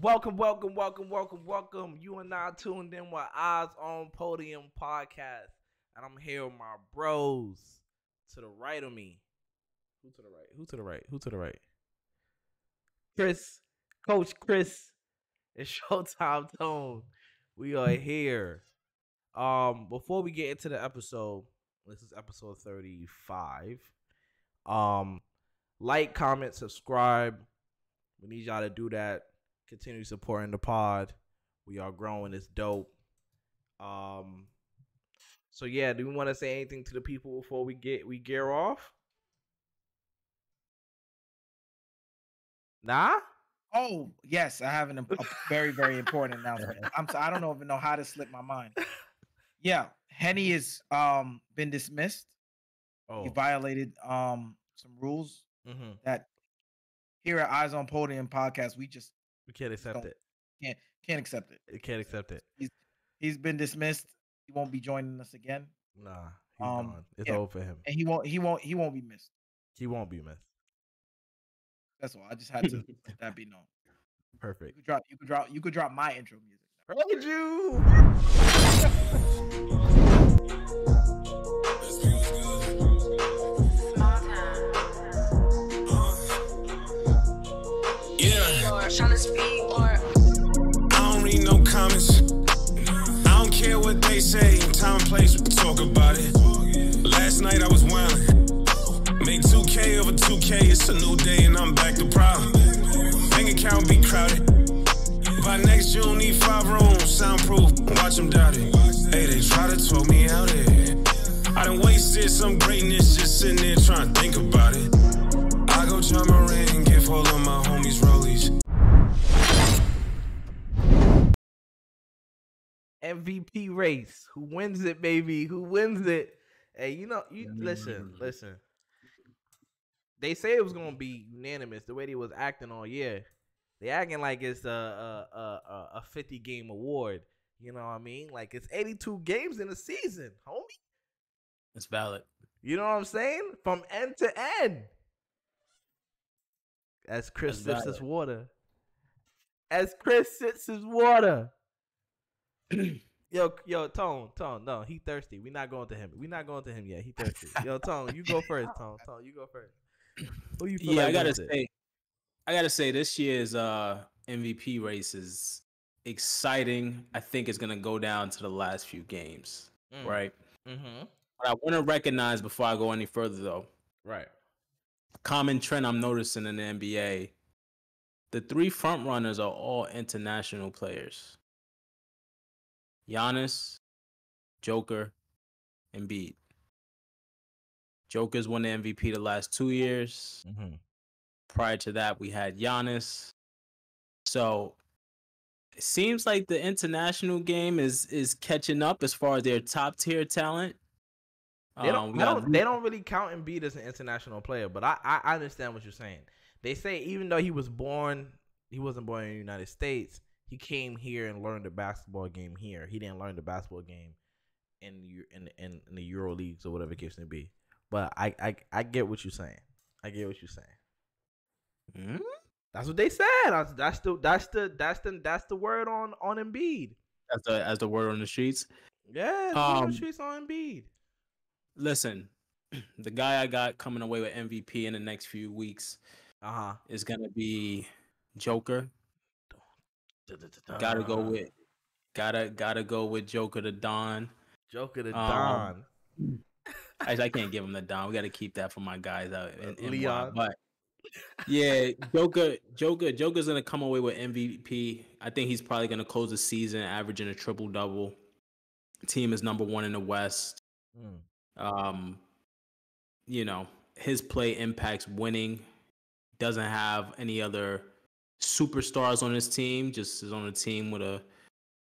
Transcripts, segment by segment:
Welcome, welcome, welcome, welcome, welcome. You are now tuned in with Eyes on Podium podcast. And I'm here with my bros to the right of me. Who to the right? Who to the right? Who to the right? Chris, Coach Chris, it's Showtime Tone. We are here. Um, before we get into the episode, this is episode 35. Um, like, comment, subscribe. We need y'all to do that. Continue supporting the pod. We are growing. It's dope. Um, so yeah, do we want to say anything to the people before we get we gear off? Nah. Oh yes, I have an, a very very important announcement. I'm so, I don't know even know how to slip my mind. Yeah, Henny has um been dismissed. Oh. He violated um some rules Mm-hmm. that here at Eyes on Podium podcast we just We can't accept it. can't can't accept it. Can't accept it. He's He's been dismissed. He won't be joining us again, Nah. He's Um, gone. It's yeah. over for him. and he won't he won't he won't be missed. He won't be missed. That's all. I just had to let that be known. You Perfect. could drop you could drop you could drop my intro music. Heard you. Or tryna speak or I don't read no comments. I don't care what they say. Time and place, we talk about it. Last night I was wildin'. Made 2K over 2K. It's a new day and I'm back to problem. Bank account be crowded. By next June, need five rooms, soundproof. Watch them doubt it. Hey, they try to talk me out it. I done wasted some greatness just sitting there trying to think about it. I go charm a ring, give all of MVP race. Who wins it, baby? Who wins it? Hey, you know, you listen, mm-hmm. listen. They say it was gonna be unanimous the way they was acting all year. They acting like it's a a a, a- fifty game award. You know what I mean? Like it's eighty two games in a season, homie. It's valid. You know what I'm saying? From end to end. As Chris sips his water. As Chris sips his water. yo, yo, Tone, Tone, no, he thirsty. we not going to him. we not going to him yet. He thirsty. Yo, Tone, you go first, Tone. Tone, you go first. Who you feel Yeah, like I gotta wins it? say, I gotta say, this year's uh, MVP race is exciting. I think it's gonna go down to the last few games, Mm, right? Mm-hmm. But I want to recognize before I go any further, though, Right. common trend I'm noticing in the NBA: the three front runners are all international players. Giannis, Joker, and Embiid. Joker's won the MVP the last two years. Mm-hmm. Prior to that, we had Giannis. So it seems like the international game is is catching up as far as their top tier talent. They Um, don't, we I don't, they don't really count Embiid as an international player, but I, I, I understand what you're saying. They say even though he was born, he wasn't born in the United States. He came here and learned the basketball game here. He didn't learn the basketball game in in in, in the Euro leagues or whatever the case may be. But I, I I get what you're saying. I get what you're saying. Hmm? That's what they said. That's, the that's the that's the that's the word on on Embiid. as the as the word on the streets. Yeah, Um, um, streets on Embiid. Listen, the guy I got coming away with MVP in the next few weeks Uh huh. is gonna be Joker. Gotta go with gotta gotta go with Joker the Don. Joker the um, Don. I, I can't give him the Don. We gotta keep that for my guys out in, in Leon. But yeah, Joker, Joker, Joker's gonna come away with MVP. I think he's probably gonna close the season averaging a triple double. Team is number one in the West. Mm. Um, you know, his play impacts winning. Doesn't have any other superstars on his team. Just is on a team with a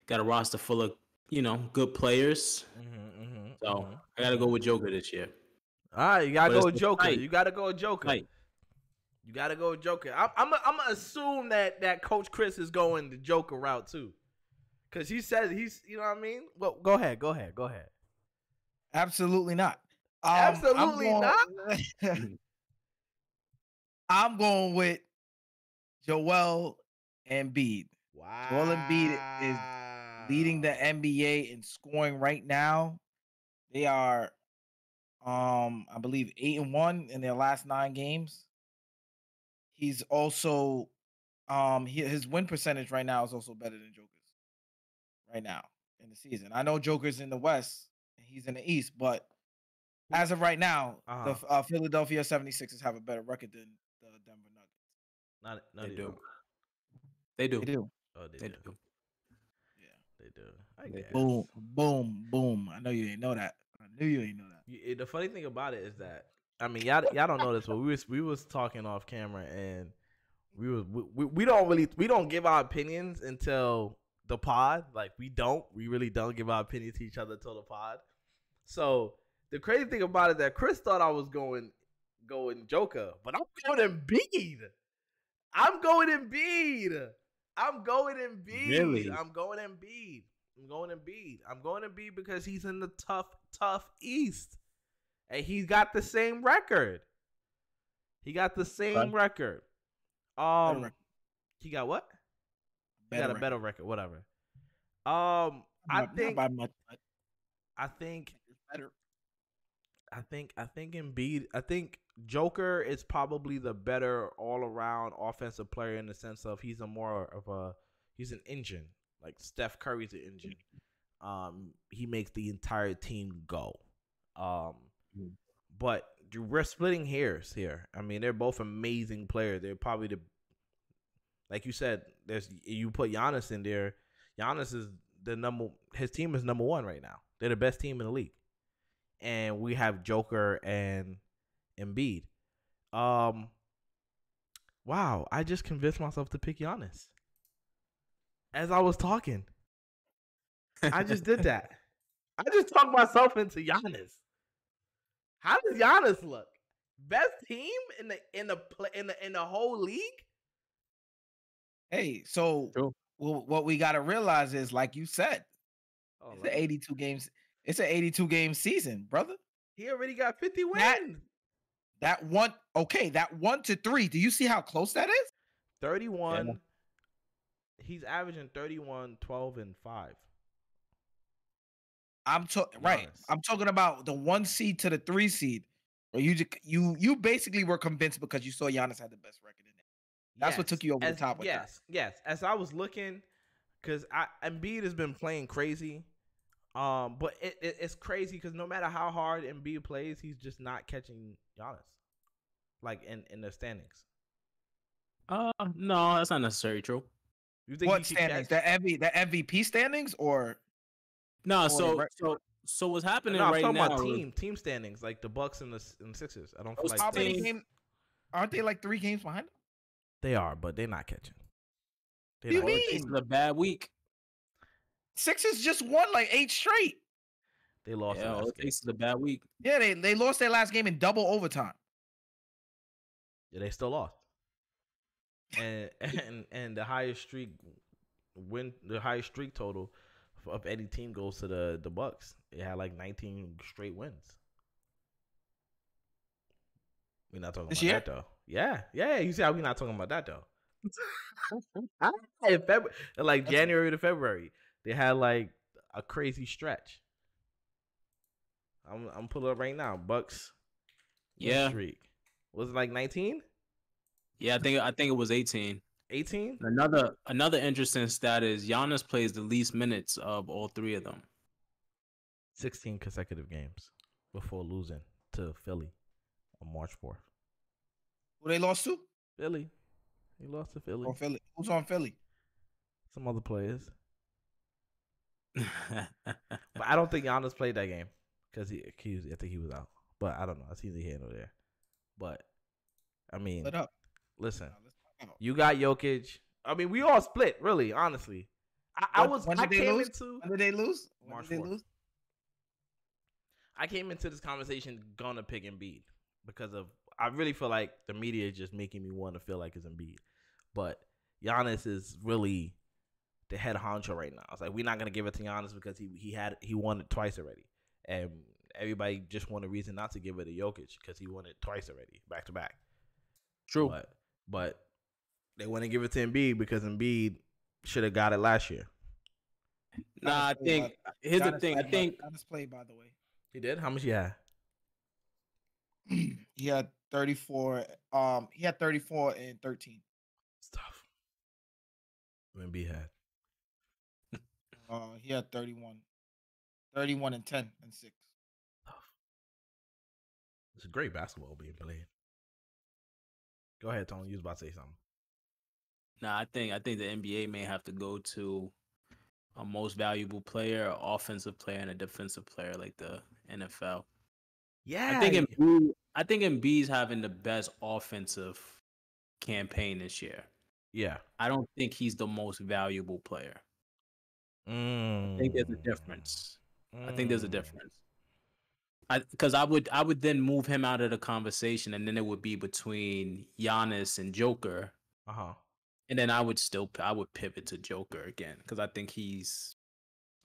got a roster full of you know good players. Mm-hmm, mm-hmm, So I gotta go with Joker this year. All right, you gotta But go with Joker. fight. You gotta go with Joker. Fight. You gotta go with Joker. I'm I'm I'm gonna assume that that Coach Chris is going the Joker route too, because he says he's you know what I mean. Well, go ahead, go ahead, go ahead. Absolutely not. Um, I'm Absolutely going- not? I'm going with Joel Embiid. Wow. Joel Embiid is leading the NBA in scoring right now. They are, um, I believe, eight and one in their last nine games. He's also, um, he, his win percentage right now is also better than Joker's. Right now in the season, I know Joker's in the West, and he's in the East, but as of right now, Uh-huh. the uh, Philadelphia 76ers have a better record than Nuggets. Not, They they, do. They do. They do. Oh, they, They do. do. Yeah. They do. I They guess. Boom, boom, boom. I know you didn't know that. I knew you didn't know that. You- eh, the funny thing about it is that I mean y'all y'all don't know this, but we was we was talking off camera and we was we, we, we don't really we don't give our opinions until the pod. Like we don't we really don't give our opinions to each other until the pod. So the crazy thing about it is that Chris thought I was going going Joker, but I'm going Embiid. I'm going Embiid. I'm going Embiid. Really? I'm going Embiid. I'm going Embiid. I'm going Embiid because he's in the tough, tough East, and he's got the same record. He got the same Okay. record. Um, record. he got what? He got a record. better record. Whatever. Um, I think. by much, I think. better. I think. I think Embiid. I think Joker is probably the better all around offensive player in the sense of he's a more of a he's an engine. Like Steph Curry's an engine. Um, he makes the entire team go. Um, Mhm. but we're splitting hairs here. I mean, they're both amazing players. They're probably the like you said. There's you put Giannis in there. Giannis is the number. His team is number one right now. They're the best team in the league, and we have Joker and Embiid. Um, wow! I just convinced myself to pick Giannis as I was talking. I just did that. I just talked myself into Giannis. How does Giannis look? Best team in the in the pla- in the in the whole league? Hey, so True. well, what we got to realize is, like you said, Oh, it's let an 82 games. It's an 82 game season, brother. he already got 50 wins. That- That one, okay, that one to three. Do you see how close that is? 31. He's averaging 31, 12, and 5. I'm talking right. I'm talking about the one seed to the three seed. Or you ju- you you basically were convinced because you saw Giannis had the best record in it. That's what took you over the top with that. yes, yes. As I was looking, because I Embiid has been playing crazy. Um, but it, it it's crazy because no matter how hard Embiid plays, he's just not catching Giannis, like in in the standings. Uh, no, that's not necessarily true. You think What standings? The MV the MVP standings or No, Or so rec- so so what's happening No, I'm right talking now? about team team standings, like the Bucks and the and the Sixers. I don't feel Those like how they- many teams- Aren't they like three games behind? they are, but they're not catching. They're You not All it mean? is a bad week. Sixers just won like eight straight. They lost. Yeah, the last game. takes is a bad week. Yeah, they, they lost their last game in double overtime. Yeah, they still lost. And and and the highest streak win the highest streak total of any team goes to the the Bucks. It had like 19 straight wins. We're not talking This about year? that though. Yeah, yeah. You see how we're not talking about that though. in February, like January to February, they had like a crazy stretch. I'm I'm pulling up right now. Bucks Yeah, streak was it like 19, yeah. I think I think it was 18. 18? Another another interesting stat is Giannis plays the least minutes of all three of them. 16 consecutive games before losing to Philly on March 4th. Who they lost to? Philly. He lost to Philly. Or Philly? Who's on Philly? Some other players. But I don't think Giannis played that game because he, he was, I think he was out. But I don't know. I see the handle there. But I mean, Split up. listen, Now, let's find out. you got Jokic. I mean, we all split, really, honestly. I, I was when I they came lose? into When did they lose? When March did they 4th. lose? I came into this conversation gonna pick Embiid because of I really feel like the media is just making me want to feel like it's Embiid, but Giannis is really the head honcho right now. It's like we're not gonna give it to Giannis because he he had he won it twice already, and everybody just want a reason not to give it to Jokic because he won it twice already, back to back. True. But but they want to give it to Embiid because Embiid should have got it last year. Nah, I think by- here's the thing. I played by- think Giannis played by the way. He did. How much he had? he had 34. Um, he had 34 and 13. It's tough. Embiid had. Uh, he had 31. 31 and 10 and 6. It's a great basketball being played. Go ahead, Tony. You was about to say something. Nah, I think I think the NBA may have to go to a most valuable player, a offensive player, and a defensive player like the NFL. Yeah, I think Embiid, I think Embiid's having the best offensive campaign this year. yeah. I don't think he's the most valuable player. Mm. I think there's a difference. I think there's a Mm. difference. I because I would I would then move him out of the conversation, and then it would be between Giannis and Joker, Uh huh. and then I would still I would pivot to Joker again because I think he's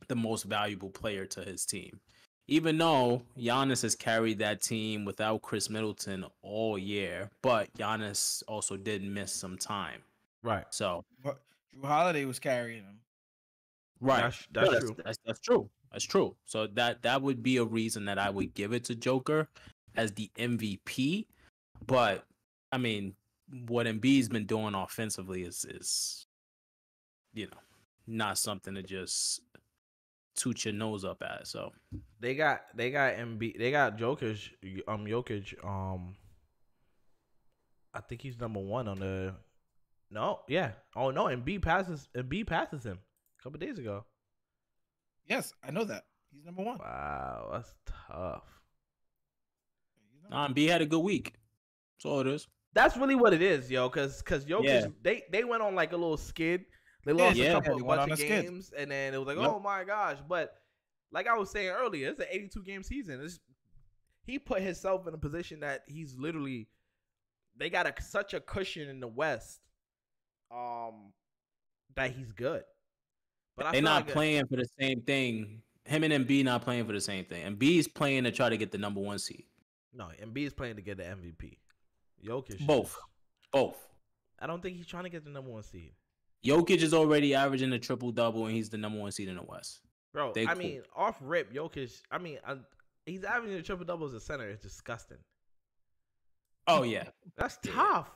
the most valuable player to his team. Even though Giannis has carried that team without Khris Middleton all year, but Giannis also did miss some time. Right. So But Jrue Holiday was carrying him. right, That's- that's No, true. That's, that's true. That's true. So that that would be a reason that I would give it to Joker as the MVP. But I mean, what Embiid's been doing offensively is is you know not something to just toot your nose up at. So They got they got MB they got Jokic um Jokic um I think he's number one on the no yeah oh no Embiid passes Embiid passes him a couple days ago Yes, I know that. He's number one. wow that's tough He's number nah, Embiid had a good week. That's all it is. that's really what it is yo because because Jokic Yeah. they they went on like a little skid they lost yeah. a couple Yeah, of bunch of a skid. games and then it was like Yep. oh my gosh but like I was saying earlier it's an 82 game season it's, he put himself in a position that he's literally they got a, such a cushion in the West, um, that he's good. But They're not like a- playing for the same thing. Him and Embiid not playing for the same thing. Embiid's playing to try to get the number one seed. No, Embiid is playing to get the MVP. Jokic, Both. Both. I don't think he's trying to get the number one seed, Jokic is already averaging a triple double, and he's the number one seed in the West. bro. They I cool. mean, off rip, Jokic. I mean, uh, he's averaging a triple double as a center. It's disgusting. Oh yeah, That's tough.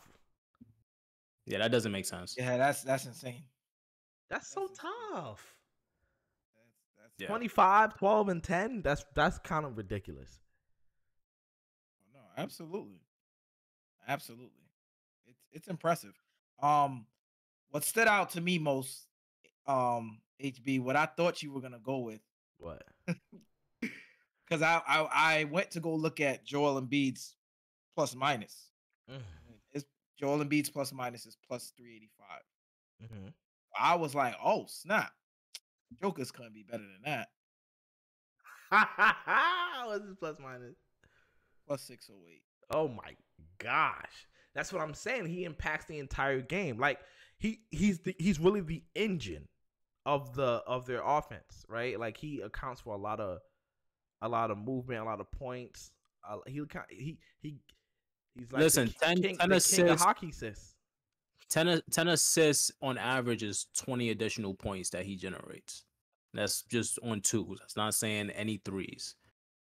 yeah, that doesn't make sense. Yeah, that's that's insane. That's so That's- tough. That's that's Yeah. 25, 12, and 10. That's that's kind of ridiculous. no, absolutely, absolutely. It's it's impressive. Um, what stood out to me most, um, HB, what I thought you were gonna go with, What? because I, I I went to go look at Joel and Embiid's plus minus. Mm, His Joel Embiid's plus minus is plus three eighty five. mhm. I was like, oh snap, Joker's gonna be better than that. What's his plus minus? Plus six oh eight. Oh my gosh. That's what I'm saying. He impacts the entire game. Like he he's the, he's really the engine of the of their offense, right? Like he accounts for a lot of a lot of movement, a lot of points. Uh, he he he he's like Listen, the 10 king, 10 the king of assists. hockey assists. 10, 10 assists on average is 20 additional points that he generates. That's just on twos. That's not saying any threes.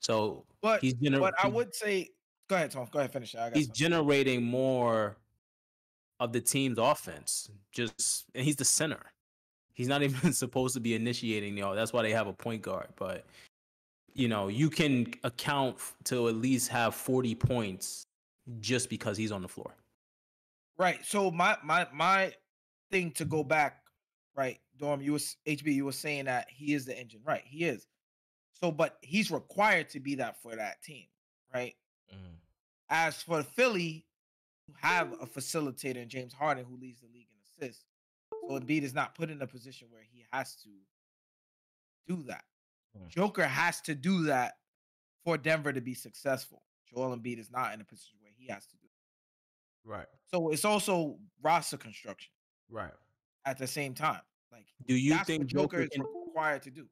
So But he's gener- but I would say, go ahead, Tom. Go ahead, finish. it. He's something. generating more of the team's offense. Just and he's the center. He's not even supposed to be initiating the. That's why they have a point guard. But you know, you can account to at least have 40 points just because he's on the floor. Right. So my my my thing to go back, right, Dorm, you was HB, you were saying that he is the engine. Right, he is. So, but he's required to be that for that team, right? Mm. As for Philly, who have a facilitator in James Harden who leads the league in assists. So Embiid is not put in a position where he has to do that. Hmm. Joker has to do that for Denver to be successful. Joel Embiid is not in a position where he has to do. It. Right. So it's also roster construction Right. at the same time. Like Do you that's think what Joker Joker is can, required to do.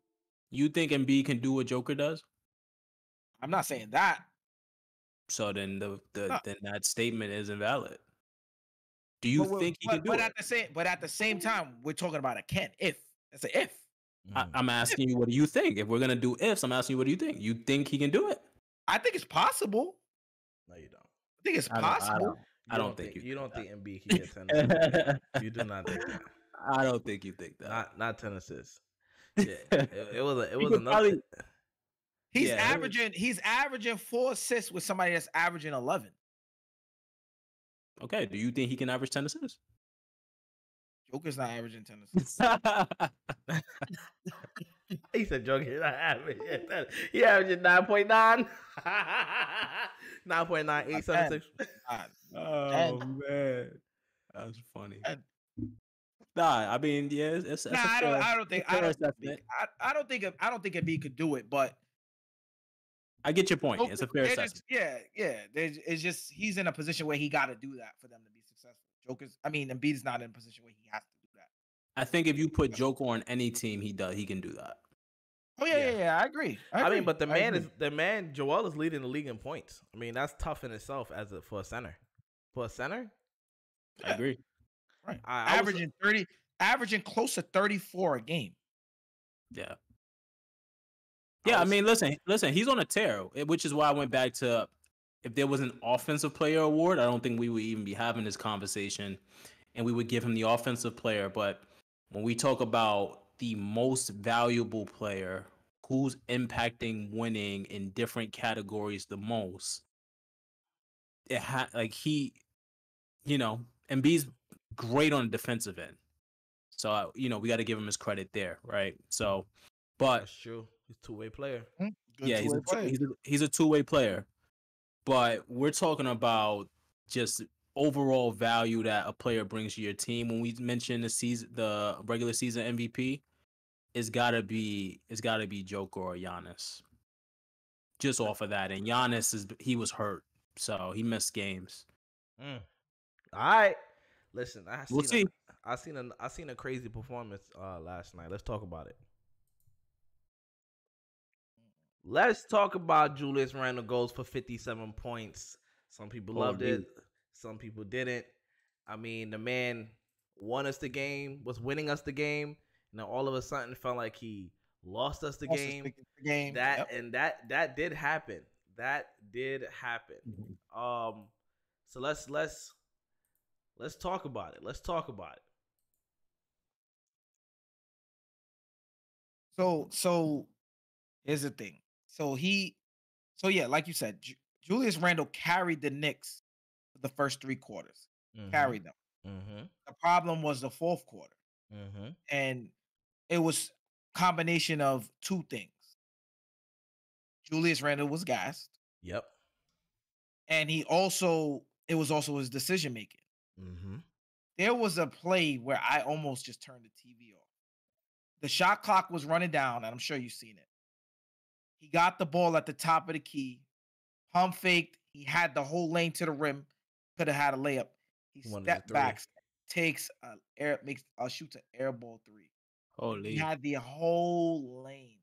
you think Embiid can do what Joker does? I'm not saying that. So then the, the No. then that statement is invalid. Do you But we- think he but, can do but it? at the same but at the same time, we're talking about a can. If That's an if. I, Mm. I'm asking you, what do you think? If we're gonna do ifs, I'm asking you, what do you think? You think he can do it? I think it's possible. no, you don't. I think it's I don't- I don't. Don't think you you don't think think Embiid can get ten. assists. You do not think that. I don't think you think that. Not not ten assists. Yeah, it, it was a, it was probably- He's Yeah, it was- averaging he's averaging four assists with somebody that's averaging eleven. okay. Do you think he can average ten assists? Joker's not averaging ten assists. He said joking. He averaging nine point nine. Nine point nine eight seven six. Oh man, that's funny. Nah, I mean, yeah, it's, it's, it's Nah, a I don't. fair- I don't think. it's a I fair don't. Think. I, I don't think. I don't think Embiid could do it. But I get your point. It's a fair assessment. just- yeah, yeah. It's just he's in a position where he got to do that for them to be successful. Joker's. I mean, Embiid's not in a position where he has to do that. I think if you put Joker on any team, he does. He can do that. Oh yeah, Yeah. yeah, yeah. I agree. I, I mean, but the I man agree. is the man. Joel is leading the league in points. I mean, that's tough in itself as a for a center. For a center, I agree. right. I, I was- averaging thirty, averaging close to thirty-four a game. Yeah. Yeah, I was- mean, listen, listen, he's on a tear, eh, which is why I went back to if there was an offensive player award, I don't think we would even be having this conversation and we would give him the offensive player. But when we talk about the most valuable player who's impacting winning in different categories the most, it ha- like he, you know, Embiid's great on the defensive end. So, uh, you know, we got to give him his credit there, right? So, but that's true. He's a two way player. Good yeah, he's a, two-way two- player. he's a he's a two way player, but we're talking about just overall value that a player brings to your team. When we mention the season, the regular season MVP, it's gotta be it's gotta be Joker or Giannis. Just off of that, and Giannis is he was hurt, so he missed games. Mm. All right, listen. I seen We'll see. A, I seen a I seen a crazy performance uh, last night. Let's talk about it. Let's talk about Julius Randle goes for 57 points. Some people loved Holy. it, some people didn't. I mean, the man won us the game, was winning us the game, and then all of a sudden felt like he lost us the Lost game. the- the game. That Yep. and that that did happen. That did happen. Um, so let's let's let's talk about it. Let's talk about it. So so here's the thing. So he so yeah, like you said, Ju- Julius Randle carried the Knicks the first three quarters. Carried them. Mm-hmm. The problem was the fourth quarter. Mm-hmm. And it was combination of two things. Julius Randle was gassed, Yep. and he also it was also his decision making. Mm-hmm. There was a play where I almost just turned the TV off. The shot clock was running down, and I'm sure you've seen it. He got the ball at the top of the key, pump faked. He had the whole lane to the rim. Could have had a layup. He One of the stepped back, takes a air, makes a shoot to air ball three. Holy, He had the whole lane.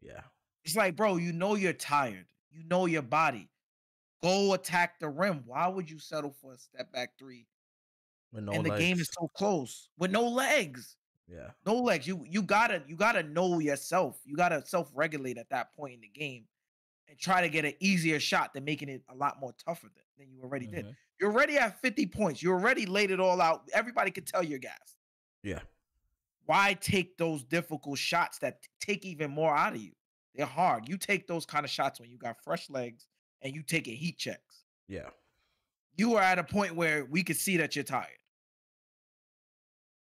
Yeah. It's like, bro, you know you're tired. You know your body. Go attack the rim. Why would you settle for a step back three? No and the game is so close with no legs. Yeah. No legs. You you gotta you gotta know yourself. You gotta self regulate at that point in the game, and try to get an easier shot than making it a lot more tougher than, than you already did. Mhm. You're already at 50 points. You already laid it all out. Everybody could tell you're gassed. Yeah. Why take those difficult shots that t- take even more out of you? They're hard. You take those kind of shots when you got fresh legs and you taking heat checks. Yeah. You are at a point where we could see that you're tired.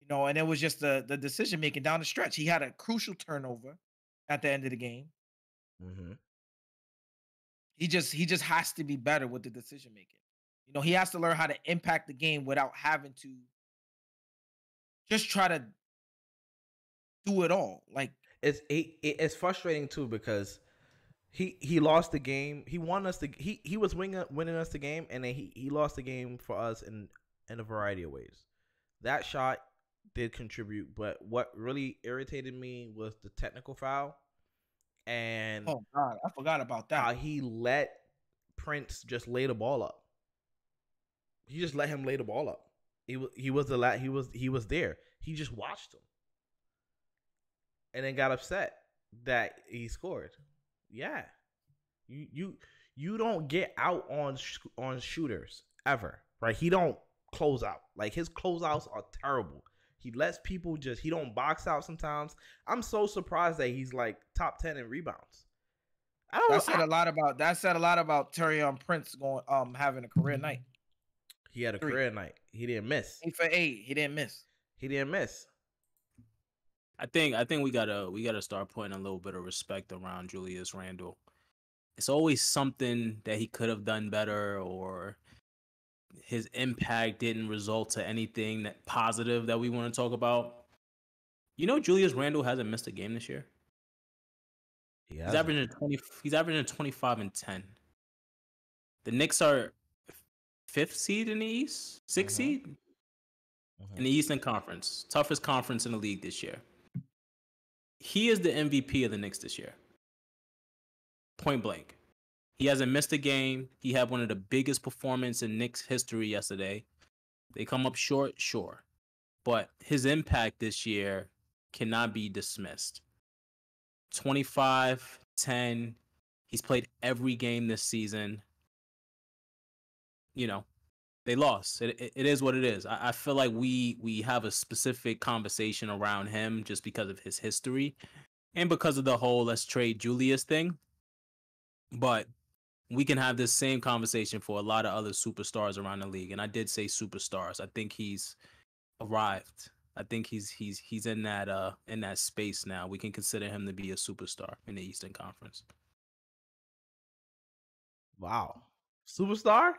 You know, and it was just the the decision making down the stretch. He had a crucial turnover at the end of the game. Mm-hmm. He just he just has to be better with the decision making. You know, he has to learn how to impact the game without having to just try to do it all. Like It's it, it- it's frustrating too because he he lost the game. He won us the he he was winning winning us the game, and then he he lost the game for us in in a variety of ways. That shot did contribute, but what really irritated me was the technical foul, and oh god, I forgot about how that. he let Prince just lay the ball up. He just let him lay the ball up. He was he was the la- he was he was there. He just watched him, and then got upset that he scored. Yeah, you you you don't get out on sh- on shooters ever, right? He don't close out. Like his closeouts are terrible. He lets people just he don't box out sometimes. I'm so surprised that he's like top ten in rebounds. I don't. That said I- a lot about that said a lot about Taurean Prince going um having a career night. he had a three. career night. He didn't miss. Eight for eight. He didn't miss. He didn't miss. I think I think we gotta we gotta start putting a little bit of respect around Julius Randle. It's always something that he could have done better, or his impact didn't result to anything that positive that we want to talk about. You know, Julius Randle hasn't missed a game this year. He He's averaging twenty. He's averaging twenty five and ten. The Knicks are fifth seed in the East, 6th Mhm. seed Mhm. in the Eastern Conference, toughest conference in the league this year. He is the MVP of the Knicks this year. Point blank. He hasn't missed a game. He had one of the biggest performances in Knicks history yesterday. They come up short, sure. But his impact this year cannot be dismissed. 25, 10. He's played every game this season. You know, they lost. It, it, it is what it is. I, I feel like we we have a specific conversation around him just because of his history and because of the whole let's trade Julius thing. But we can have this same conversation for a lot of other superstars around the league. And I did say superstars. I think he's arrived. I think he's he's he's in that uh in that space now. We can consider him to be a superstar in the Eastern Conference. Wow. Superstar?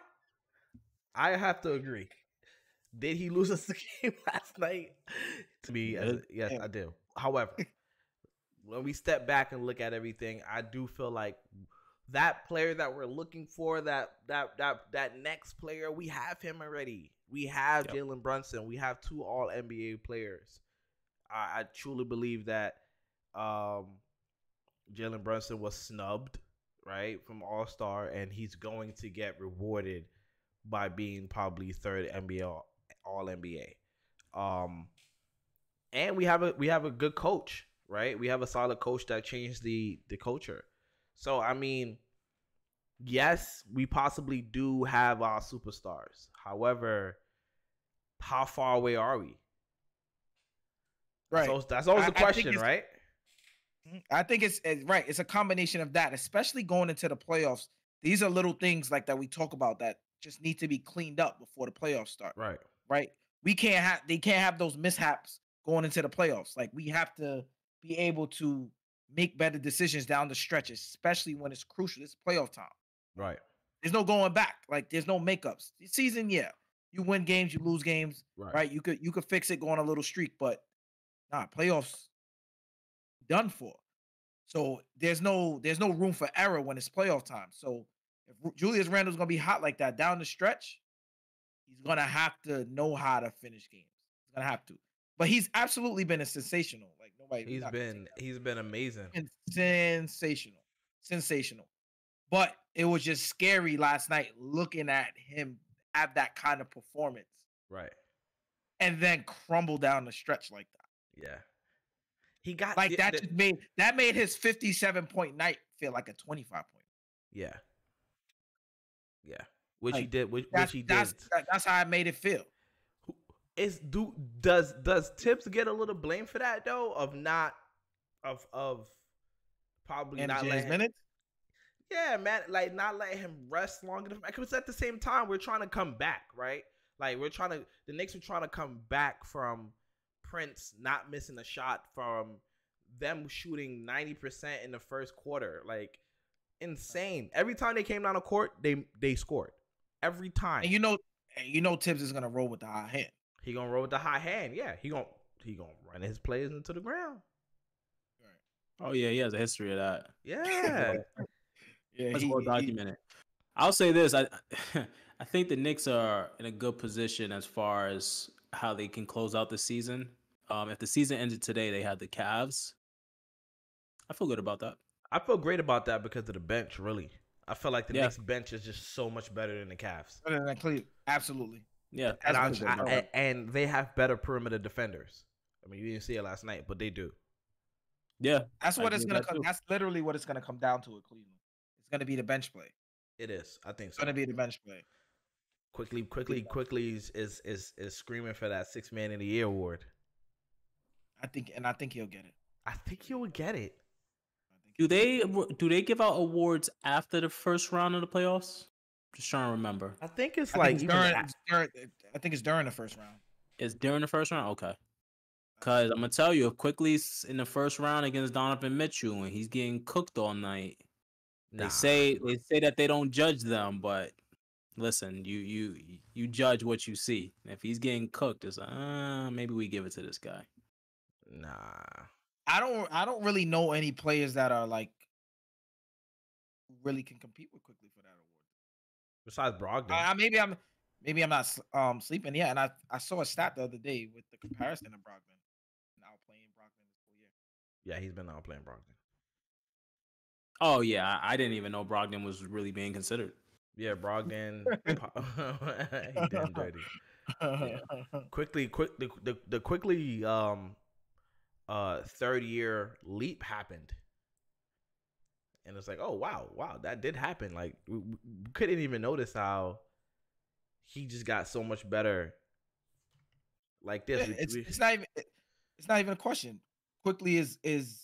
I have to agree. Did he lose us the game last night? To me, as- yes, I do. However, when we step back and look at everything, I do feel like that player that we're looking for, that that that that next player, we have him already. We have Yep. Jalen Brunson. We have two All NBA players. I, I truly believe that um, Jalen Brunson was snubbed, right, from All Star, and he's going to get rewarded by being probably third NBA All NBA. Um, and we have a we have a good coach, right? We have a solid coach that changed the the culture. So I mean, yes, we possibly do have our superstars. However, how far away are we? Right. So that's always I- the question, it's- right? Mhm. I think it's, it's right. It's a combination of that, especially going into the playoffs. These are little things like that we talk about that just need to be cleaned up before the playoffs start. Right. Right. We can't have they can't have those mishaps going into the playoffs. Like we have to be able to make better decisions down the stretch, especially when it's crucial. It's playoff time. Right. There's no going back. Like there's no makeups. Season, yeah. You win games, you lose games, Right. right? You could you could fix it, going a little streak, but nah, playoffs done for. So there's no there's no room for error when it's playoff time. So if Julius Randle's gonna be hot like that down the stretch, he's gonna have to know how to finish games. He's gonna have to. But he's absolutely been a sensational. Like nobody. He's not gonna take been he's been amazing. been sensational, sensational. But it was just scary last night looking at him have that kind of performance Right. and then crumble down the stretch like that. Yeah. He got Like the- that the- just made that made his 57 point night feel like a 25 point. Yeah. Yeah. Which he did. Which, which he did. that's that- that's how I made it feel. Is do does does Thibs get a little blame for that though? Of not of of probably And not letting minutes. Yeah, man, like not letting him rest long enough. Because at the same time, we're trying to come back, right? Like we're trying to the Knicks are trying to come back from Prince not missing a shot from them shooting 90% in the first quarter. Like insane. Every time they came down the court, they they scored. Every time. And you know, and you know Thibs is gonna roll with the high hand. He gonna roll with the high hand. Yeah, he gonna he gonna run his players into the ground. Oh yeah, he has a history of that. Yeah. Yeah, That's he- well he- documented. I'll say this: I I think the Knicks are in a good position as far as how they can close out the season. Um, if the season ended today, they had the Cavs. I feel good about that. I feel great about that because of the bench, really. I feel like the Yeah. Knicks bench is just so much better than the Cavs. Better than Cleveland. Absolutely. Yeah, and, I, That's I- they're and they have better perimeter defenders. I mean, you didn't see it last night, but they do. yeah. That's I what it's gonna that come. That's literally what it's gonna come down to at Cleveland. It's gonna be the bench play. It is. I think It's so. gonna be the bench play. Quickley, Quickley, Quickley is is is, is screaming for that six man in the year award. I think, and I think he'll get it. I think he'll get it. Do they do they give out awards after the first round of the playoffs? Just trying to remember. I think it's I like think it's during, it's during- I think it's during the first round. It's during the first round. Okay. Cause I'm gonna tell you, if Quickley's in the first round against Donovan Mitchell and he's getting cooked all night, they Nah. say they say that they don't judge them, but listen, you you you judge what you see. If he's getting cooked, it's like, uh, maybe we give it to this guy. nah. I don't. I don't really know any players that are like really can compete with quickly for that award. Besides Brogdon, Uh, maybe I'm maybe I'm not um sleeping. Yeah, and I I saw a stat the other day with the comparison of Brogdon now playing Brogdon this whole year. yeah, he's been out playing Brogdon. Oh yeah, I I didn't even know Brogdon was really being considered. Yeah, Brogdon. po- he damn dirty. Quickley, quick the, the the Quickley um uh third year leap happened. And it's like, oh wow, wow, that did happen. Like we, we couldn't even notice how he just got so much better. Like this, We- it's we- it's not even it's not even a question. Quickley is is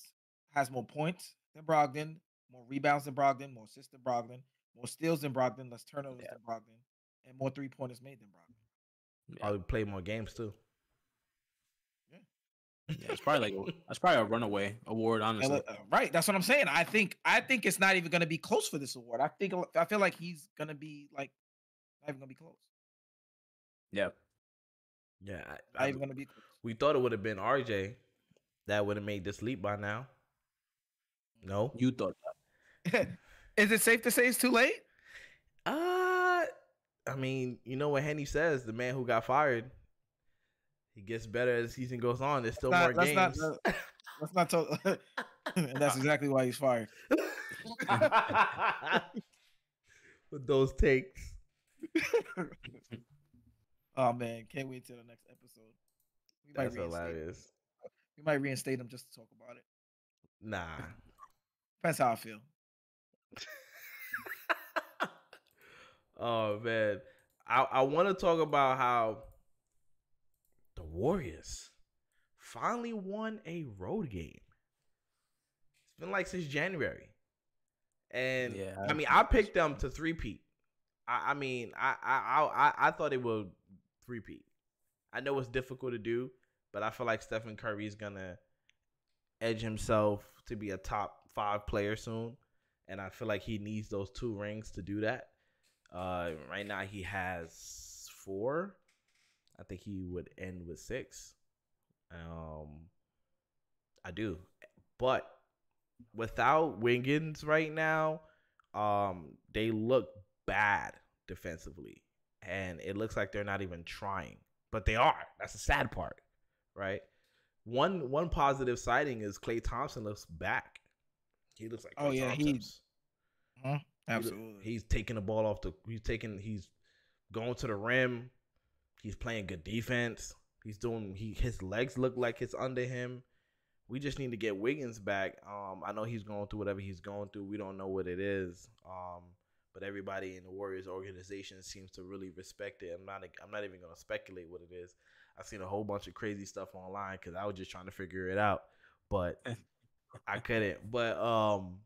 has more points than Brogdon, more rebounds than Brogdon, more assists than Brogdon, more steals than Brogdon, less turnovers Yeah. than Brogdon, and more three pointers made than Brogdon. Yeah, probably play more games too. Yeah, it's probably like a, that's probably a runaway award, honestly. uh, right, that's what I'm saying. I think I think it's not even going to be close for this award. I think I feel like he's going to be like not even going to be close. Yeah. Yeah, I, Not I- even going to be close. we thought it would have been RJ that would have made this leap by now. No, You thought that. Is it safe to say it's too late? Uh, I mean, you know what Henny says: the man who got fired, he gets better as the season goes on. There's still Not- more not- games. uh, Let's not talk. and that's exactly why he's fired. With those takes, Oh man, can't wait till the next episode. We might that's reinstate. hilarious. We might reinstate him just to talk about it. Nah. Depends how I feel. oh man, I I want to talk about how the Warriors finally won a road game. It's been like since January, and Yeah, I mean I picked them to three peat. I, I mean I I I I- thought it would three peat. I know it's difficult to do, but I feel like Stephen Curry is gonna edge himself to be a top five player soon, and I feel like he needs those two rings to do that. Uh, right now he has four. I think he would end with six. Um, I do, but without Wiggins right now, um, they look bad defensively, and it looks like they're not even trying, but they are. That's the sad part, right? One one positive sighting is Klay Thompson looks back. He looks like Oh, Klay yeah, he- Thompson. He look- Absolutely. He's taking the ball off the. He's taking. He's going to the rim. He's playing good defense. He's doing. He his legs look like it's under him. We just need to get Wiggins back. Um, I know he's going through whatever he's going through. We don't know what it is. Um, but everybody in the Warriors organization seems to really respect it. I'm not. I'm not even gonna speculate what it is. I've seen a whole bunch of crazy stuff online because I was just trying to figure it out, but I couldn't. But um,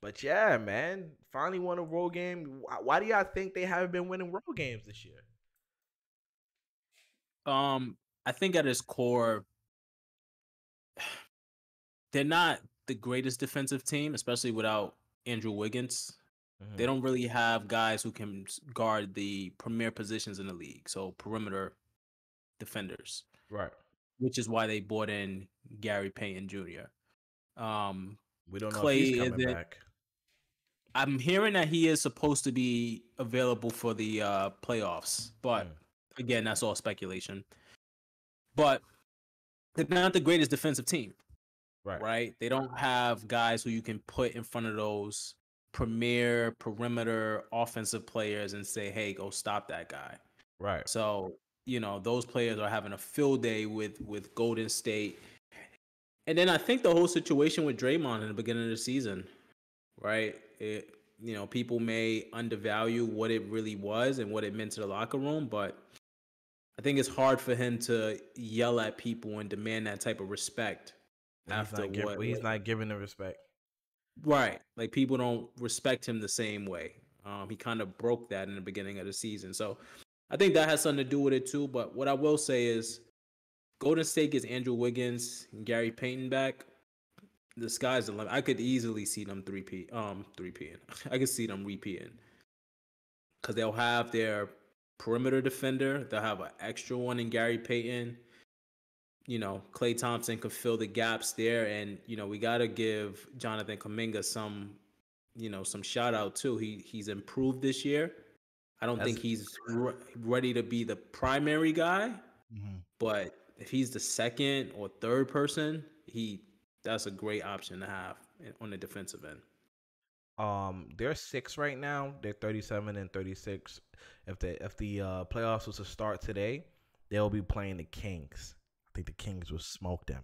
but yeah, man, finally won a road game. Why, why do y'all think they haven't been winning road games this year? Um, I think at its core, they're not the greatest defensive team, especially without Andrew Wiggins. Mm-hmm. They don't really have guys who can guard the premier positions in the league, so perimeter defenders, right. which is why they bought in Gary Payton Jr. Um, We don't know Klay if he's coming back. I'm hearing that he is supposed to be available for the uh, playoffs, but Mm. Again, that's all speculation. But they're not the greatest defensive team, Right. right? They don't have guys who you can put in front of those premier perimeter offensive players and say, "Hey, go stop that guy." Right. So you know those players are having a field day with with Golden State, and then I think the whole situation with Draymond in the beginning of the season, right? It, you know, people may undervalue what it really was and what it meant to the locker room, but I think it's hard for him to yell at people and demand that type of respect He's after give- what he's not giving the respect. Right. Like people don't respect him the same way. Um, he kind of broke that in the beginning of the season. So I think that has something to do with it too. But what I will say is Golden State gets Andrew Wiggins and Gary Payton back. The sky's the limit. I could easily see them three P um three P I could see them repeating. Cause they'll have their perimeter defender, they'll have an extra one in Gary Payton you know, Klay Thompson could fill the gaps there. And, you know, we got to give Jonathan Kuminga some, you know, some shout out too. He he's improved this year. I don't think he's re- ready to be the primary guy, Mm-hmm. but if he's the second or third person, he that's a great option to have on the defensive end. Um, they're six right now. They're thirty-seven and thirty-six. If the if the uh, playoffs was to start today, they'll be playing the Kings. I think the Kings will smoke them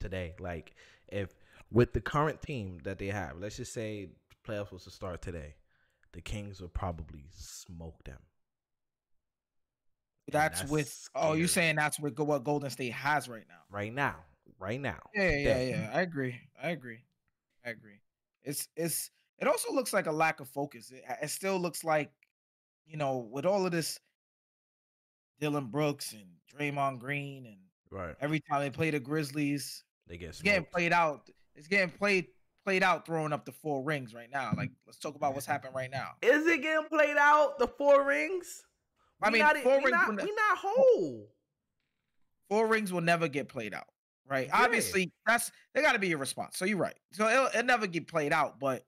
today. Like if with the current team that they have, let's just say playoffs was to start today, the Kings will probably smoke them. And That's, with. Oh, you're saying that's with what Golden State has right now? right now, right now. Yeah, yeah, yeah. I agree. I agree. I agree. It's it's. It also looks like a lack of focus. It, it still looks like, you know, with all of this, Dillon Brooks and Draymond Green, and Right. every time they play the Grizzlies, They get getting played out. It's getting played played out, throwing up the four rings right now. Like, let's talk about what's happening right now. Is it getting played out? The four rings. I We mean, not, four we rings Not, we not whole. Four rings will never get played out, right? Yeah. Obviously, that's they got to be your response. So you're right. So it'll, it'll never get played out, but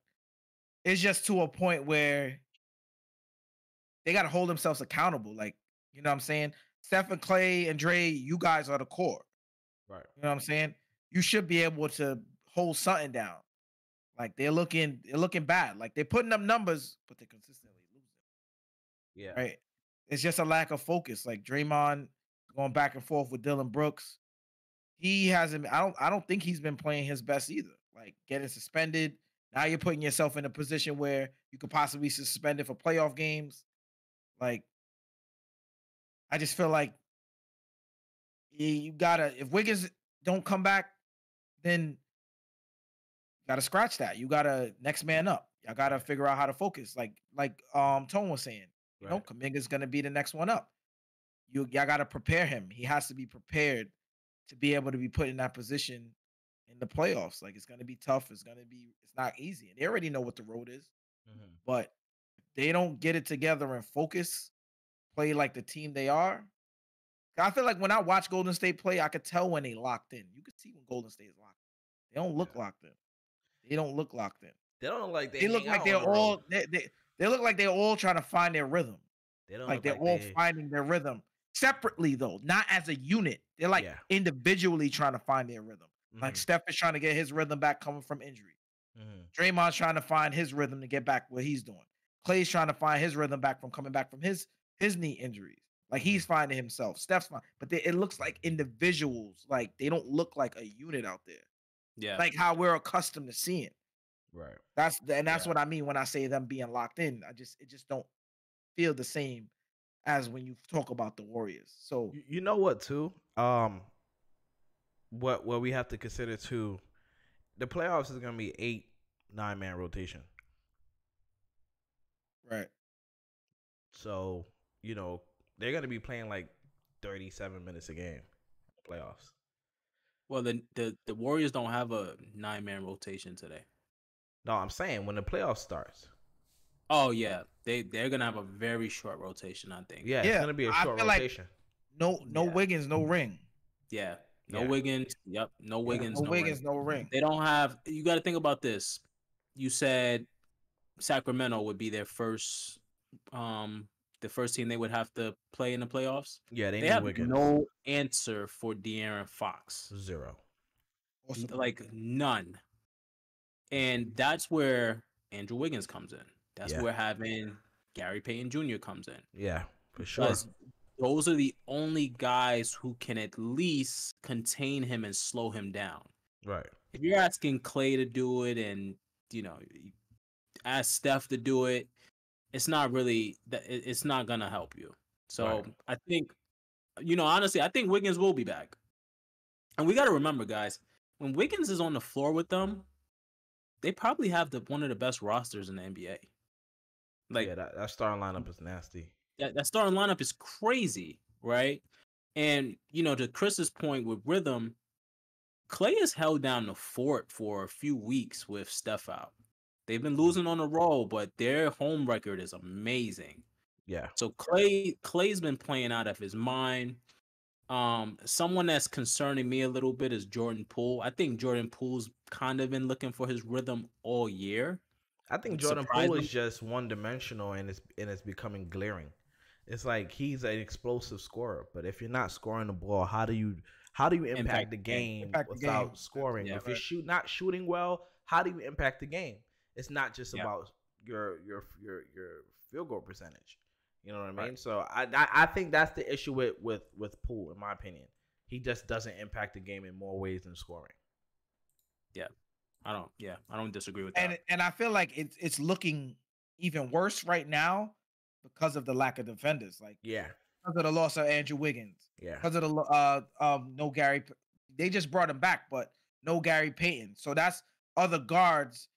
it's just to a point where they got to hold themselves accountable. Like, you know what I'm saying? Steph and Klay and Dre, you guys are the core. Right. You know what I'm saying? You should be able to hold something down. Like they're looking, they're looking bad. Like they're putting up numbers, but they're consistently losing. Yeah. Right. It's just a lack of focus. Like Draymond going back and forth with Dillon Brooks. He hasn't. I don't. I don't think he's been playing his best either. Like getting suspended. Now you're putting yourself in a position where you could possibly suspend it for playoff games. Like, I just feel like you, you gotta. If Wiggins don't come back, then you gotta scratch that. You gotta next man up. Y'all gotta figure out how to focus. Like, like um Tone was saying. You know. Kuminga's gonna be the next one up. You y'all gotta prepare him. He has to be prepared to be able to be put in that position in the playoffs. Like it's gonna be tough. It's gonna be it's not easy. And they already know what the road is, Mhm. but they don't get it together and focus, play like the team they are. I feel like when I watch Golden State play, I could tell when they locked in. You could see when Golden State is locked. in. They don't look Yeah. locked in. They don't look locked in. They don't look like they. They, look like they're the all they, they, they look like they're all trying to find their rhythm They don't like they're like all they- finding their rhythm separately though not as a unit they're like Yeah. individually trying to find their rhythm like Mhm, steph is trying to get his rhythm back coming from injury mhm. draymond's trying to find his rhythm to get back what he's doing Klay's trying to find his rhythm back from coming back from his his knee injuries like he's Mm-hmm. finding himself steph's fine but they, it looks like individuals like they don't look like a unit out there Yeah. like how we're accustomed to seeing Right. that's the, and that's Yeah. what I mean when I say them being locked in. I just it just don't feel the same as when you talk about the Warriors. So You, you know what too? Um, what what we have to consider too, the playoffs is gonna be eight nine man rotation. right, So you know they're gonna be playing like thirty seven minutes a game. Playoffs. well, the, the the Warriors don't have a nine man rotation today. No, I'm saying when the playoffs starts. Oh yeah, they they're gonna have a very short rotation. I think. Yeah, it's Yeah, gonna be a short feel like- rotation. no no Yeah. Wiggins, no mm-hmm. ring. Yeah. No Yeah. Wiggins. Yep. No Yeah, Wiggins. no, no Wiggins, ring. no ring. They don't have. You got to think about this. You said Sacramento would be their first, um, the first team they would have to play in the playoffs. yeah, they, They, have Wiggins. no answer for De'Aaron Fox. zero. Awesome. Like none. And that's where Andrew Wiggins comes in That's Yeah. where having Gary Payton Jr. comes in. Yeah, for sure. Because those are the only guys who can at least contain him and slow him down. Right. If you're asking Klay to do it and you know ask Steph to do it, it's not really that it's not gonna help you. So Right. I think you know honestly, I think Wiggins will be back. And we got to remember, guys, when Wiggins is on the floor with them, they probably have the one of the best rosters in the NBA. Like yeah, that, that starting lineup is nasty. That, that starting lineup is crazy, right? And you know, to Chris's point with rhythm, Klay has held down the fort for a few weeks with Steph out. They've been losing on the roll, but their home record is amazing. Yeah. So Klay Klay's been playing out of his mind. Um, someone that's concerning me a little bit is Jordan Poole. I think Jordan Poole's kind of been looking for his rhythm all year. I think Jordan Poole is just one dimensional and it's and it's becoming glaring. It's like he's an explosive scorer, but if you're not scoring the ball, how do you how do you impact, Impact the the game game. Impact the without game. scoring? Yeah. if you're shoot not shooting well, how do you impact the game? It's not just Yeah. about your your your your field goal percentage. You know what I mean? Right. So I, I I think that's the issue with with with Poole, in my opinion. He just doesn't impact the game in more ways than scoring. Yeah, I don't, yeah, I don't disagree with that. and and I feel like it's it's looking even worse right now because of the lack of defenders, like Yeah, because of the loss of Andrew Wiggins, yeah, because of the uh um no Gary. They just brought him back, but no Gary Payton. So that's other guards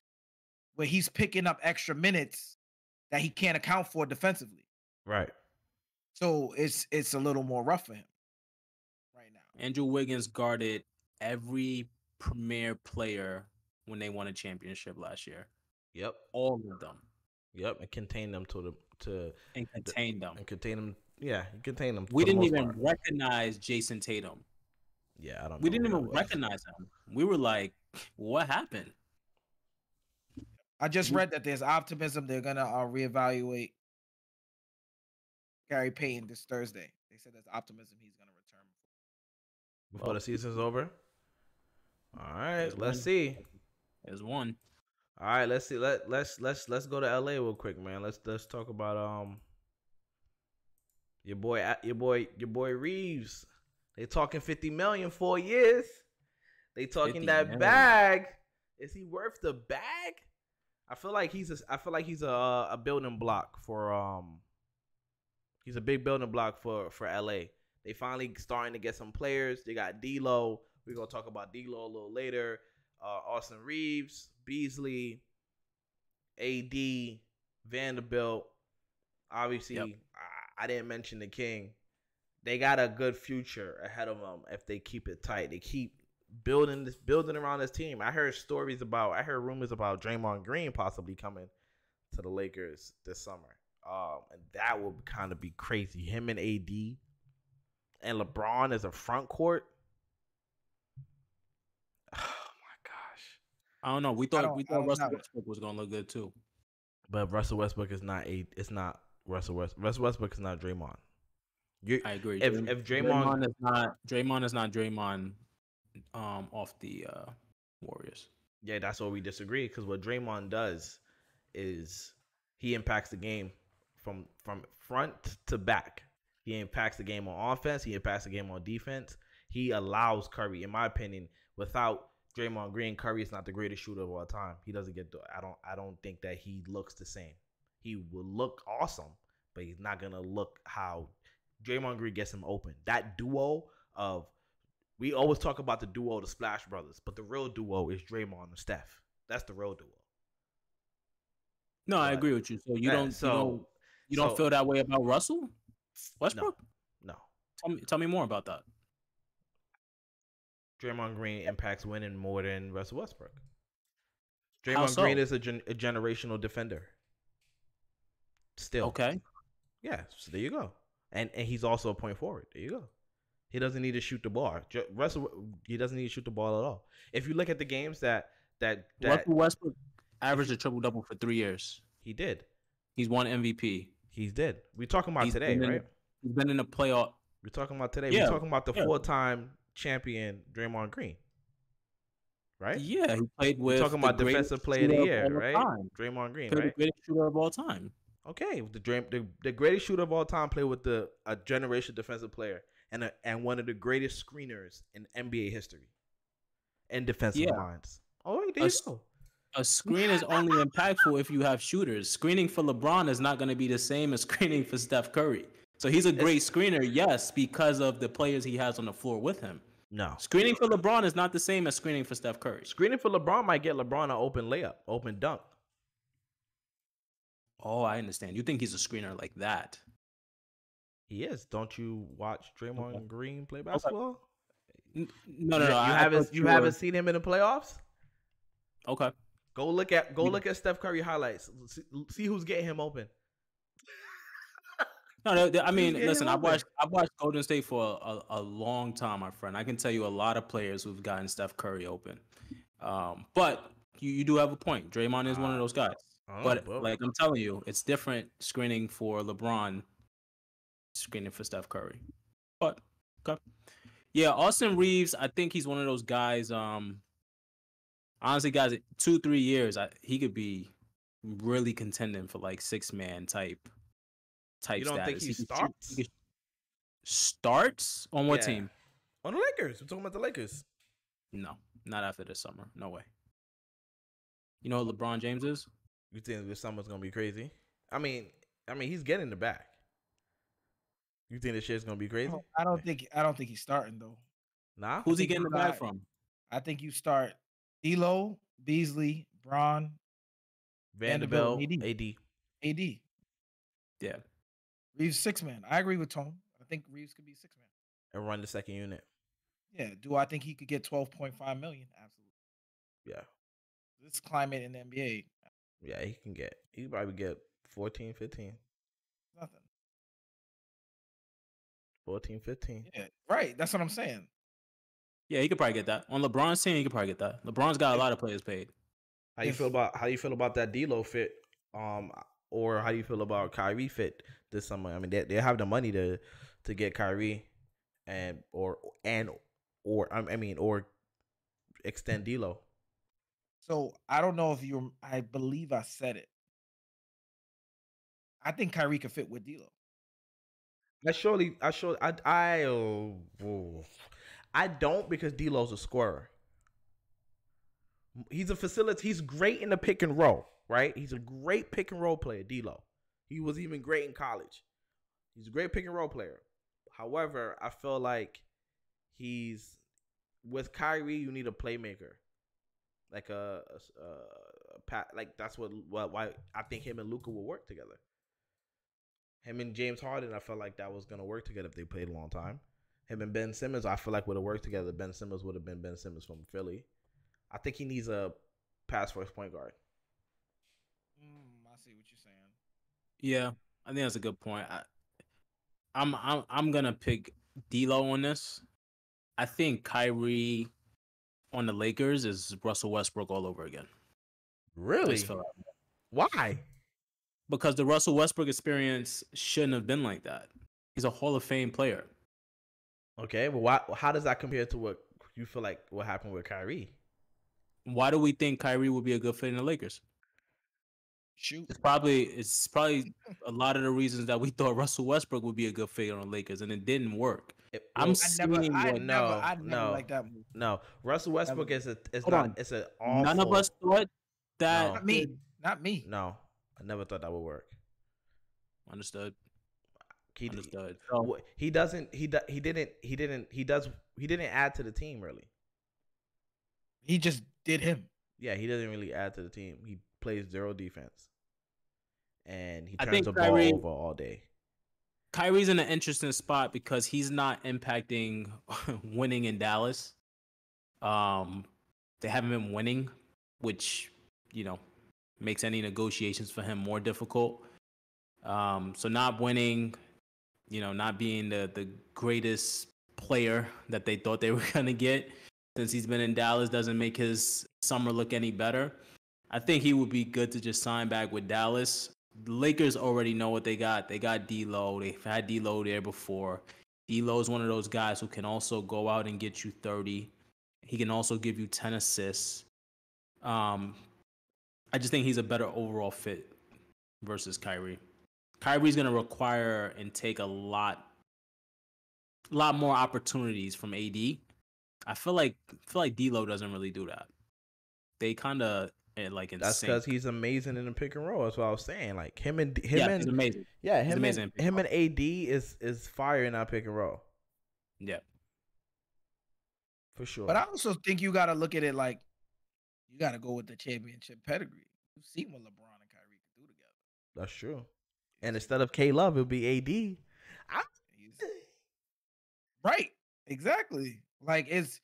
where he's picking up extra minutes that he can't account for defensively. right. So it's it's a little more rough for him right now. Andrew Wiggins guarded every premier player when they won a championship last year. Yep, All of them. yep, and contained them to the to And contained them. and contain them. Yeah, contain them. We didn't most even part. recognize Jayson Tatum. Yeah, I don't. We know didn't even recognize him. We were like, what happened? I just read that there's optimism they're gonna uh, reevaluate Gary Payton this Thursday. They said there's optimism he's gonna return. before Well, the season's over. All right, there's let's one. see. There's one. All right, let's see. Let let's let's let's go to LA real quick, man. Let's let's talk about um your boy your boy your boy Reaves. They talking 50 million four years. They talking that million. bag. Is he worth the bag? I feel like he's a, I feel like he's a a building block for um he's a big building block for for LA. They finally starting to get some players. They got D'Lo. We're gonna talk about D'Lo a little later. Uh, Austin Reaves, Beasley, AD, Vanderbilt. Obviously, Yep. I, I didn't mention the King. They got a good future ahead of them if they keep it tight. They keep building this, building around this team. I heard stories about, I heard rumors about Draymond Green possibly coming to the Lakers this summer. Um, and that would kind of be crazy. Him and AD and LeBron as a front court. Oh my gosh! I don't know. We thought we thought Russell. Westbrook was gonna look good too. But Russell Westbrook is not a. It's not Russell West. Russell Westbrook is not Draymond. You I agree. If- Draym- if Draymond- is not Draymond is not Draymond um off the uh Warriors. Yeah, that's where we disagree. Because what Draymond does is he impacts the game from from front to back. He impacts the game on offense. He impacts the game on defense. He allows Curry, in my opinion, without Draymond Green, Curry is not the greatest shooter of all time. He doesn't get the. I don't. I don't think that he looks the same. He will look awesome, but he's not gonna look how Draymond Green gets him open. That duo of we always talk about the duo, the Splash Brothers, but the real duo is Draymond and Steph. That's the real duo. No, I agree with you. So you don't so you don't you don't feel that way about Russell Westbrook? no. Tell me tell me more about that. Draymond Green impacts winning more than Russell Westbrook. Draymond so? Green is a, gen- a generational defender. Still, Okay. yeah. So there you go, and and he's also a point forward. There you go. He doesn't need to shoot the ball. J- Russell, he doesn't need to shoot the ball at all. If you look at the games that that that Russell Westbrook averaged a triple double for three years. he did, He's won MVP. he's did. We're talking about He's today, been in- right? He's been in the playoff. We're talking about today. Yeah, We're talking about the yeah. four-time champion Draymond Green. right? Yeah, he played with. We're talking about defensive player of the year, right? time. Draymond Green, Played right? the greatest shooter of all time. Okay, the, dream, the the greatest shooter of all time played with the a generation defensive player and a, and one of the greatest screeners in NBA history and defensive Yeah. minds. Oh, there A you go. A screen is only impactful if you have shooters. Screening for LeBron is not going to be the same as screening for Steph Curry. So he's a great screener, yes, because of the players he has on the floor with him. No, Screening for LeBron is not the same as screening for Steph Curry. screening for LeBron might get LeBron an open layup, open dunk. Oh, I understand. You think he's a screener like that? He is. Don't you watch Draymond Green play basketball? N- No, no, no. you I- haven't you haven't seen him in the playoffs? Okay. Go look at go Yeah. look at Steph Curry highlights. See, see who's getting him open. No, they- I mean, listen, I watched I watched Golden State for a, a long time, my friend. I can tell you a lot of players who've gotten Steph Curry open. Um, but you, you do have a point. Draymond is one of those guys. Oh, But like I'm telling you, it's different screening for LeBron, screening for Steph Curry. But okay, yeah, Austin Reaves. I think he's one of those guys. Um, honestly, guys, two three years, I, he could be really contending for like six man type type. You don't think status. he could shoot- starts? could- starts on what Yeah. team? on the Lakers. We're talking about the Lakers. No, not after this summer. No way. You know what LeBron James is? You think this summer's gonna be crazy? I mean, I mean he's getting the back. You think this shit's gonna be I crazy? don't, I don't think I don't think he's starting though. Nah. Who's he getting the back from? I think you start D'Lo, Beasley, Bron, Vanderbilt, Vanderbilt, AD. AD. Yeah. Reaves six man. I agree with Tone. I think Reaves could be six man. and run the second unit. Yeah. Do I think he could get twelve point five million? Absolutely. Yeah, This climate in the NBA, yeah, he can get. He could probably get 14, 15. nothing. 14, 15. Yeah. Right. That's what I'm saying. Yeah, he could probably get that. On LeBron's team, he could probably get that. LeBron's got a lot of players paid. How you feel about how you feel about that D'Lo fit? Um, or how do you feel about Kyrie fit this summer? I mean, they they have the money to to get Kyrie, and or and or I mean or extend D'Lo. So I don't know if you. I believe I said it. I think Kyrie could fit with D'Lo. I surely, I surely, I, I, oh. I don't because D'Lo's a scorer. He's a facility. He's great in the pick and roll, right? He's a great pick and roll player, D'Lo. He was even great in college. He's a great pick and roll player. However, I feel like he's with Kyrie. You need a playmaker, like a pat. Like that's what, what why I think him and Luka will work together. Him and James Harden, I felt like that was gonna work together if they played a long time. Him and Ben Simmons, I feel like would have worked together. Ben Simmons would have been Ben Simmons from Philly. I think he needs a pass first point guard. Mm, I see what you're saying. Yeah, I think that's a good point. I, I'm I'm I'm gonna pick D'Lo on this. I think Kyrie on the Lakers is Russell Westbrook all over again. Really? just feel that. Why? Because the Russell Westbrook experience shouldn't have been like that. He's a Hall of Fame player. Okay, but why? How does that compare to what you feel like what happened with Kyrie? Why do we think Kyrie would be a good fit in the Lakers? Shoot. It's probably it's probably a lot of the reasons that we thought Russell Westbrook would be a good fit on the Lakers, and it didn't work. It- I'm well, I never, seeing I what- never, No, I never no. like that move. no. Russell Westbrook is a. It's Hold not. on. It's a. Awful, None of us thought that. No. Not me. Not me. No, I never thought that would work. Understood. He, Understood. So, he doesn't. He do, he didn't. He didn't. He does. He didn't add to the team really. He just did him. Yeah, he doesn't really add to the team. He plays zero defense, and he I turns think the ball Kyrie- over all day. Kyrie's in an interesting spot because he's not impacting winning in Dallas. Um, they haven't been winning, which you know makes any negotiations for him more difficult. Um, so not winning, you know, not being the the greatest player that they thought they were gonna get since he's been in Dallas doesn't make his summer look any better. I think he would be good to just sign back with Dallas. The Lakers already know what they got. They got D'Lo. They've had D'Lo there before. D'Lo is one of those guys who can also go out and get you 30. He can also give you 10 assists. Um, I just think he's a better overall fit versus Kyrie. Kyrie's gonna require and take a lot, a lot more opportunities from AD. I feel like I feel like D'Lo doesn't really do that. They kind of like in That's because he's amazing in the pick and roll. That's what I was saying. Like him and him yeah, and he's amazing. yeah, He's him amazing and him and and AD is is fire in that pick and roll Yeah, for sure. But I also think you got to look at it like you got to go with the championship pedigree. You've seen what LeBron and Kyrie can do together. That's true. And instead of K Love, it'll be AD. I, right, exactly. Like it's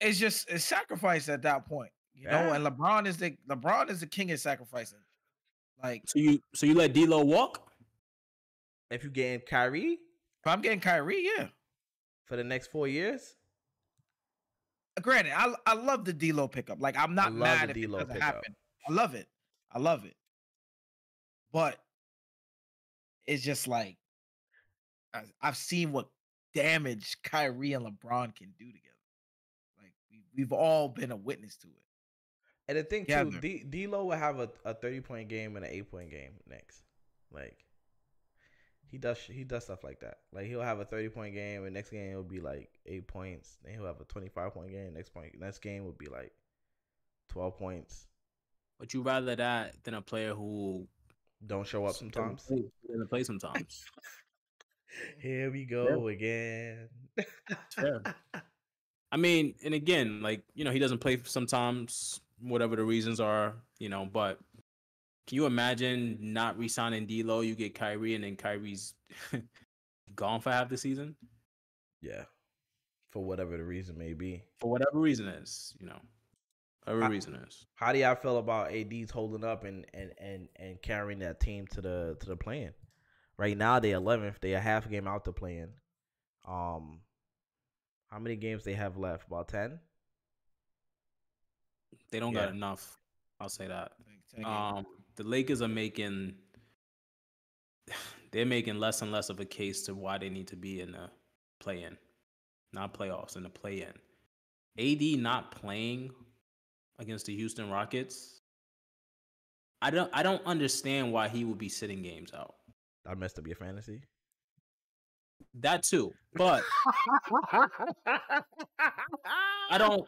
it's just it's sacrifice at that point, you know. And LeBron is the LeBron is the king of sacrificing. Like so you so you let D'Lo walk? if you getting Kyrie if I'm getting Kyrie, yeah. for the next four years, uh, Granted, I I love the D'Lo pickup. Like I'm not mad if it doesn't pickup. happen. I love it. I love it. But it's just like I- I've seen what damage Kyrie and LeBron can do together. Like we, we've all been a witness to it. And the thing too, Together. D D'Lo will have a, a thirty point game and an eight point game next. Like he does he does stuff like that. Like he'll have a thirty point game, and next game it will be like eight points. Then he'll have a twenty five point game. Next point next game will be like twelve points. Would you rather that than a player who Don't show up sometimes. doesn't play sometimes? Here we go again. fair. I mean, and again, like you know, he doesn't play sometimes, whatever the reasons are, you know. But can you imagine not re-signing D'Lo? You get Kyrie, and then Kyrie's gone for half the season yeah, for whatever the reason may be. for whatever reason is, you know, whatever I- reason is. How do y'all feel about AD's holding up and and and and carrying that team to the to the plan? Right now they're 11th. They a half game out the plan. Um, how many games they have left? About 10. They don't Yeah. got enough. I'll say that. Like, ten games. Um, the Lakers are making they're making less and less of a case to why they need to be in the play-in, not playoffs, in the play-in. AD not playing against the Houston Rockets. I don't I don't understand why he would be sitting games out. I messed up your fantasy. That too, but I don't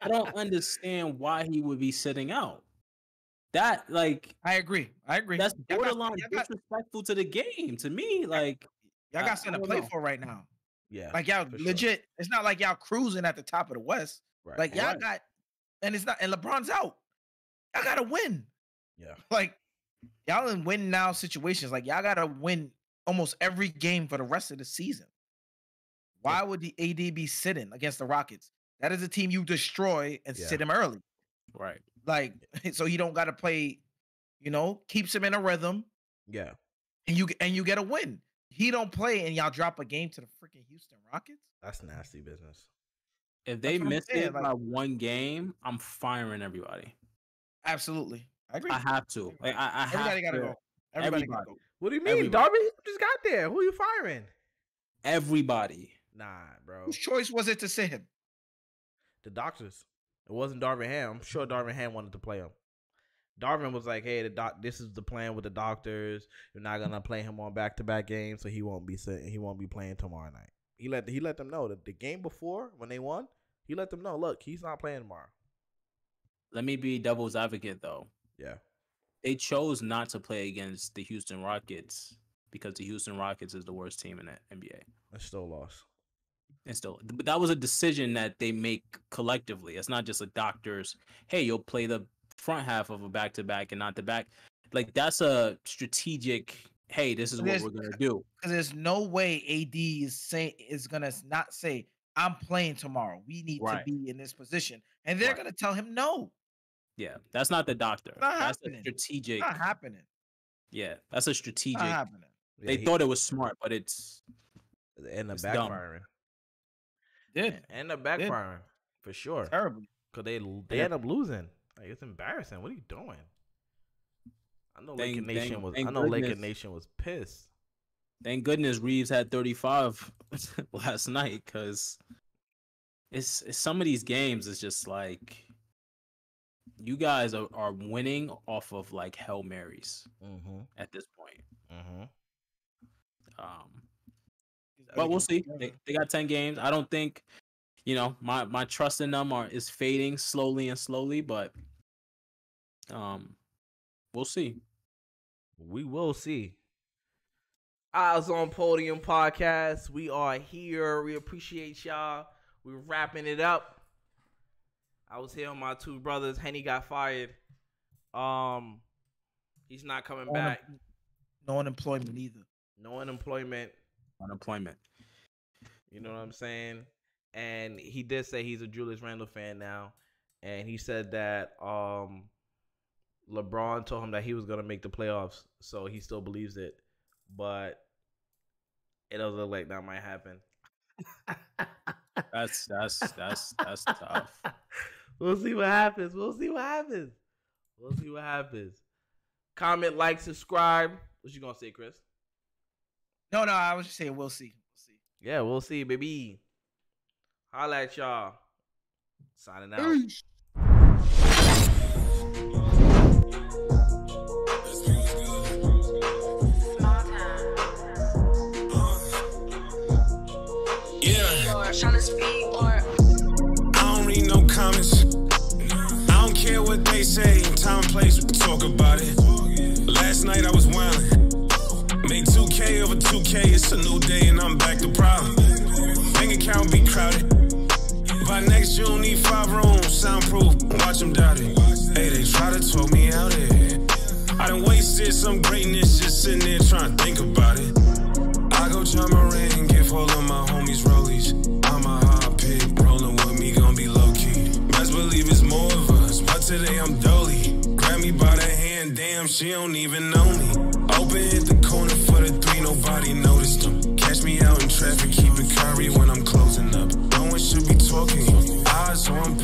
I don't understand why he would be sitting out. That like I agree. I agree. that's Y'all got- borderline y'all got, disrespectful to the game to me. Like y'all got something to play know. for right now. Yeah, Like y'all for sure. legit. It's not like y'all cruising at the top of the West. right. Like y'all Right. got, and it's not. And LeBron's out. Y'all gotta win. yeah, Like y'all in win now situations. Like y'all gotta win almost every game for the rest of the season. Why would the AD be sitting against the Rockets? That is a team you destroy and Yeah. sit him early. right. Like so he don't gotta play. You know, keeps him in a rhythm, yeah. and you and you get a win. He don't play, and y'all drop a game to the freaking Houston Rockets. That's nasty business. If they miss saying, it like- by one game, I'm firing everybody. Absolutely, I agree. I have to. Like I, I have Everybody gotta to- go. Everybody, gotta go. What do you mean, Everybody. Darby? You just got there. Who are you firing? Everybody. Nah, bro. Whose choice was it to sit him? The doctors. It wasn't Darvin Ham. I'm sure Darvin Ham wanted to play him. Darvin was like, "Hey, the doc. This is the plan with the doctors. You're not gonna play him on back to back games, so he won't be sitting. He won't be playing tomorrow night." He let he let them know that the game before when they won, he let them know, "Look, he's not playing tomorrow." Let me be devil's advocate though. Yeah, They chose not to play against the Houston Rockets because the Houston Rockets is the worst team in the NBA. that's still a loss. And still, but that was a decision that they make collectively. It's not just a doctor's, hey, you'll play the front half of a back to back and not the back. Like that's a strategic, hey, this is what we're gonna do. Because there's no way AD is say is gonna not say I'm playing tomorrow. We need Right. to be in this position, and they're Right. gonna tell him no. Yeah, that's not the doctor. not That's a happening. strategic. Not happening. Yeah, that's a strategic. Not happening. Yeah, They he- thought it was smart, but it's and the it's dumb. backfiring Did and the backfiring for sure Terrible. because they they Yeah. end up losing. Like it's embarrassing. What are you doing? I know Thank- Laker Nation thank- was. thank I know Laker goodness. Nation was pissed. thank goodness Reaves had 35 last night because it's, it's some of these games. It's just like you guys are, are winning off of like hail marys Mm-hmm. at this point. Mm-hmm. Um, but we'll see. They, they got ten games. I don't think, you know, my my trust in them are is fading slowly and slowly, but um, we'll see. We will see. Eyes on Podium podcast. We are here. We appreciate y'all. We're wrapping it up. I was here with my two brothers. Henny got fired. Um, he's not coming No back. unem- No unemployment either. No unemployment. Unemployment. You know what I'm saying? And he did say he's a Julius Randle fan now, and he said that um, LeBron told him that he was gonna make the playoffs, so he still believes it, but it doesn't look like that might happen. That's that's that's that's tough. We'll see what happens. We'll see what happens. We'll see what happens. Comment, like, subscribe. What you gonna say, Chris? No, no, I was just saying we'll see. We'll see. Yeah, we'll see, baby. Holla at y'all. Signing out. Small time. Yeah, place, we talk about it. Last night I was wildin'. Made 2K over 2K. It's a new day and I'm back to problem. Bank account be crowded. By next June, need five rooms, soundproof. Watch them doubt it. Hey, they try to talk me out it. I done wasted some greatness just sitting there trying to think about it. I go John Moran and give all of my homies rollies. I'm a hot pig, rolling with me, gon' be low key. Best believe it's more of us, but today I'm dolly. Damn, she don't even know me. Open hit the corner for the three, nobody noticed them. Catch me out in traffic, keep it curry when I'm closing up. No one should be talking. Eyes on